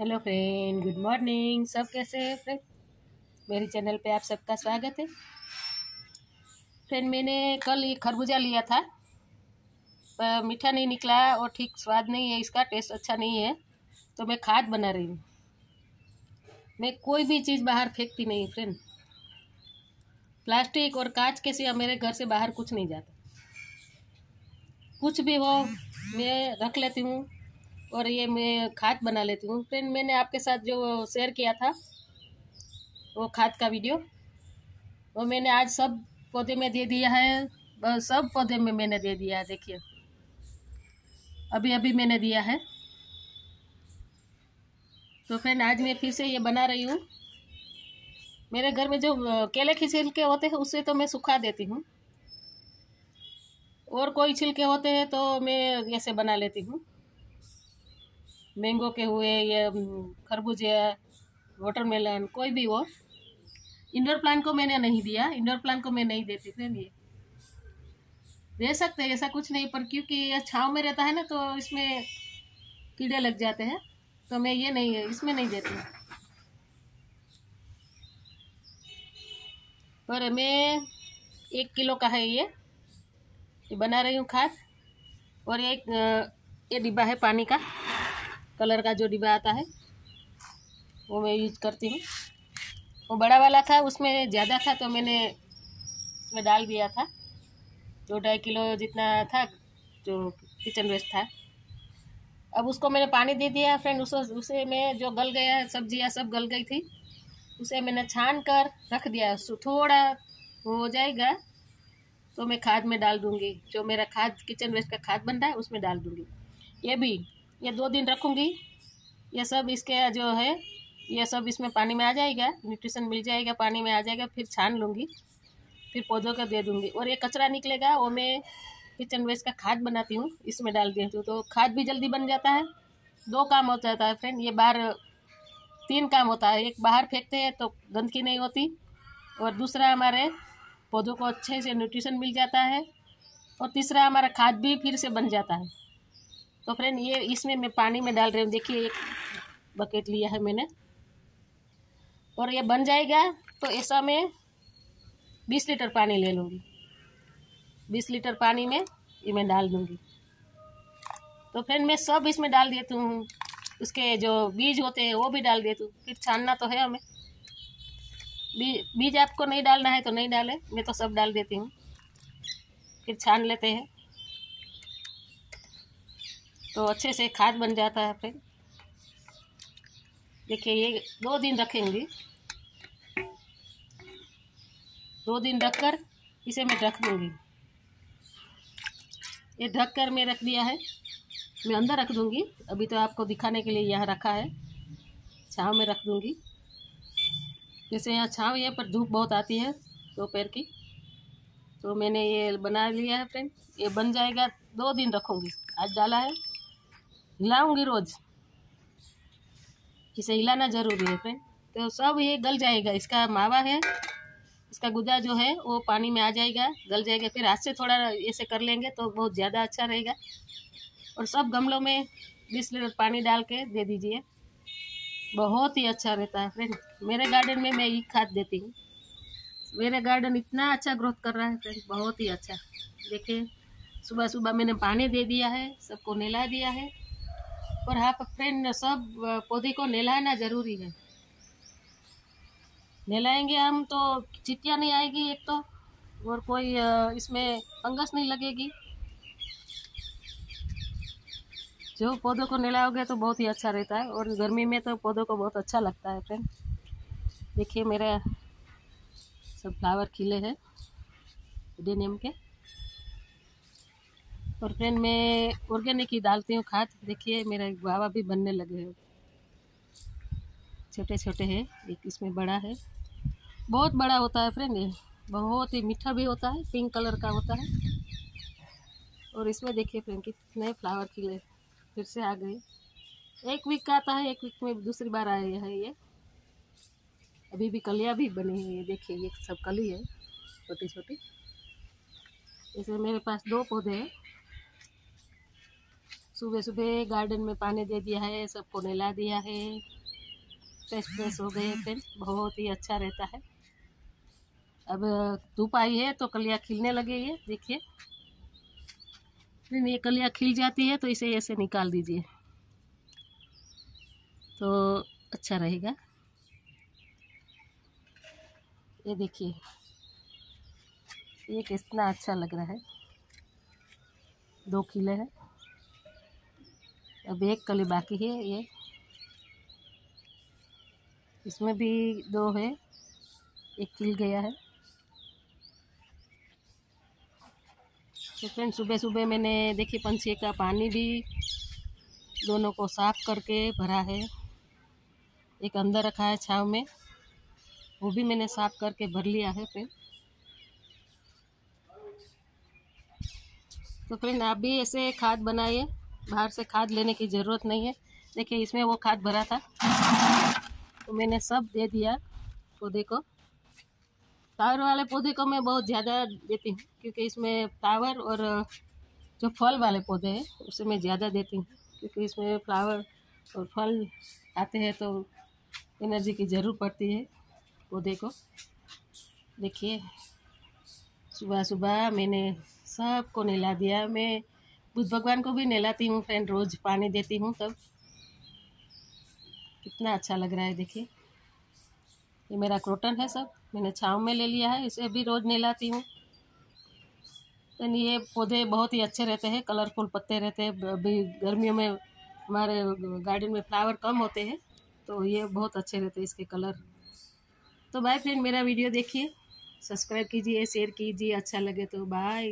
Hello friend, good morning. सब कैसे हैं फ्रेंड? मेरे चैनल पे आप सबका स्वागत है। फ्रेंड, मैंने कल ये खरबूजा लिया था। पर मीठा नहीं निकला और ठीक स्वाद नहीं है, इसका टेस्ट अच्छा नहीं है तो मैं खाद बना रही हूँ। मैं कोई भी चीज़ बाहर फेंकती नहीं फ्रेंड। प्लास्टिक और कांच के सिवा मेरे घर से बाहर कुछ नहीं जाता। कुछ भी हो, मैं रख लेती हूँ। और ये मैं खाद बना लेती हूँ। फ्रेंड मैंने आपके साथ जो शेयर किया था, वो खाद का वीडियो वो मैंने आज सब पौधे में दे दिया है। सब पौधे में मैंने दे दिया है, देखिए। अभी अभी मैंने दिया है। तो फ्रेंड आज मैं फिर से ये बना रही हूँ। मेरे घर में जो केले के छिलके होते हैं उससे तो मैं सुखा देती हूँ। और कोई छिलके होते हैं तो मैं ऐसे बना लेती हूँ। मैंगो के हुए, या खरबूजे वाटरमेलन कोई भी हो। इंडोर प्लांट को मैंने नहीं दिया इंडोर प्लांट को मैं नहीं देती फ्रेंड दे सकते हैं, ऐसा कुछ नहीं, पर क्योंकि ये छाँव में रहता है ना तो इसमें कीड़े लग जाते हैं तो मैं ये नहीं है इसमें नहीं देती। पर मैं एक किलो का है ये बना रही हूँ खाद, और एक ये डिब्बा है पानी का। कलर का जो डिब्बा आता है, वो मैं यूज़ करती हूँ। वो बड़ा वाला था, उसमें ज़्यादा था तो मैंने उसमें डाल दिया था। दो ढाई किलो जितना था, जो किचन वेस्ट था। अब उसको मैंने पानी दे दिया फ्रेंड उस, उसे मैं जो गल गया, सब्ज़ियाँ सब गल गई थी, उसे मैंने छान कर रख दिया। थोड़ा हो जाएगा तो मैं खाद में डाल दूँगी। जो मेरा खाद किचन वेस्ट का खाद बन रहा है, उसमें डाल दूँगी। ये भी ये दो दिन रखूँगी। ये सब इसके जो है, ये सब इसमें पानी में आ जाएगा न्यूट्रिशन मिल जाएगा, पानी में आ जाएगा, फिर छान लूँगी, फिर पौधों का दे दूँगी। और ये कचरा निकलेगा, वो मैं किचन वेस्ट का खाद बनाती हूँ, इसमें डाल देती हूँ। तो खाद भी जल्दी बन जाता है। दो काम हो जाता है फ्रेंड ये बाहर, तीन काम होता है। एक बाहर फेंकते हैं तो गंदगी नहीं होती और दूसरा हमारे पौधों को अच्छे से न्यूट्रिशन मिल जाता है और तीसरा हमारा खाद भी फिर से बन जाता है। तो फ्रेंड ये इसमें मैं पानी में डाल रही हूँ। देखिए, एक बकेट लिया है मैंने। और ये बन जाएगा तो ऐसा मैं बीस लीटर पानी ले लूँगी। बीस लीटर पानी में ये मैं डाल दूँगी। तो फ्रेंड मैं सब इसमें डाल देती हूँ। उसके जो बीज होते हैं, वो भी डाल देती हूँ। फिर छानना तो है हमें। बीज आपको नहीं डालना है तो नहीं डालें। मैं तो सब डाल देती हूँ। फिर छान लेते हैं। तो अच्छे से खाद बन जाता है फिर। देखिए, ये दो दिन रखेंगे। दो दिन रखकर इसे मैं रख दूँगी। ये ढक कर मैं रख दिया है। मैं अंदर रख दूँगी। अभी तो आपको दिखाने के लिए यहाँ रखा है। छाँव में रख दूँगी। जैसे यहाँ छाँव है पर धूप बहुत आती है दोपहर की। तो मैंने ये बना लिया है, फ्रेंड। ये बन जाएगा। दो दिन रखूँगी। आज डाला है। हिलाऊँगी रोज़। इसे हिलाना ज़रूरी है फ्रेंड तो सब ये गल जाएगा। इसका मावा है, इसका गुदा जो है, वो पानी में आ जाएगा। गल जाएगा, फिर हाथ से थोड़ा ऐसे कर लेंगे तो बहुत ज़्यादा अच्छा रहेगा। और सब गमलों में बीस लीटर पानी डाल के दे दीजिए। बहुत ही अच्छा रहता है। फ्रेंड, मेरे गार्डन में मैं ये खाद देती हूँ। मेरा गार्डन इतना अच्छा ग्रोथ कर रहा है फ्रेंड, बहुत ही अच्छा। देखिए सुबह सुबह मैंने पानी दे दिया है, सबको नहला दिया है। और हाँ फ्रेंड सब पौधे को नहलाना ज़रूरी है। नहलाएँगे हम तो चिटिया नहीं आएगी एक तो और कोई इसमें फंगस नहीं लगेगी। जो पौधों को नहलाओगे तो बहुत ही अच्छा रहता है, और गर्मी में तो पौधों को बहुत अच्छा लगता है फ्रेंड देखिए मेरे सब फ्लावर खिले हैं डेनियम के। और फ्रेंड मैं ऑर्गेनिक ही डालती हूँ खाद। देखिए, मेरा गुआवा भी बनने लगे हैं। छोटे छोटे हैं, एक इसमें बड़ा है। बहुत बड़ा होता है फ्रेंड ये। बहुत ही मीठा भी होता है पिंक कलर का होता है। और इसमें देखिए फ्रेंड कितने फ्लावर खिले। फिर से आ गए। एक वीक का आता है, एक वीक में दूसरी बार आए है ये। अभी भी कलियाँ भी बनी हुई है। देखिए, ये सब कली है छोटी छोटी इसमें मेरे पास दो पौधे हैं। सुबह सुबह गार्डन में पानी दे दिया है, सबको नहला दिया है। फ्रेश फ्रेश हो गए फिर बहुत ही अच्छा रहता है। अब धूप आई है तो कलिया खिलने लगे ये देखिए। ये कलिया खिल जाती है तो इसे ऐसे निकाल दीजिए। तो अच्छा रहेगा। ये देखिए, ये कितना अच्छा लग रहा है। दो खिले हैं। अब एक कली बाकी है ये। इसमें भी दो है। एक खिल गया है। तो फ्रेंड सुबह सुबह मैंने देखी पंछी का पानी भी दोनों को साफ़ करके भरा है। एक अंदर रखा है छाव में। वो भी मैंने साफ़ करके भर लिया है फ्रेंड तो फ्रेंड आप भी ऐसे खाद बनाइए। बाहर से खाद लेने की ज़रूरत नहीं है। देखिए, इसमें वो खाद भरा था। तो मैंने सब दे दिया पौधे को। टावर वाले पौधे को मैं बहुत ज़्यादा देती हूँ, क्योंकि इसमें फ्लावर और, जो फल वाले पौधे हैं, उसे मैं ज़्यादा देती हूँ, क्योंकि इसमें फ्लावर और फल आते हैं तो एनर्जी की ज़रूर पड़ती है पौधे को। देखिए सुबह सुबह मैंने सबको नहला दिया। मैं बुद्ध भगवान को भी नहलाती हूँ फ्रेंड रोज़ पानी देती हूँ तब। कितना अच्छा लग रहा है, देखिए। ये मेरा क्रोटन है सब, मैंने छाँव में ले लिया है, इसे भी रोज़ नहलाती हूँ। तो ये पौधे बहुत ही अच्छे रहते हैं कलरफुल पत्ते रहते हैं अभी गर्मियों में हमारे गार्डन में फ्लावर कम होते हैं तो ये बहुत अच्छे रहते हैं इसके कलर तो बाय फ्रेंड मेरा वीडियो देखिए। सब्सक्राइब कीजिए शेयर कीजिए अच्छा लगे तो बाय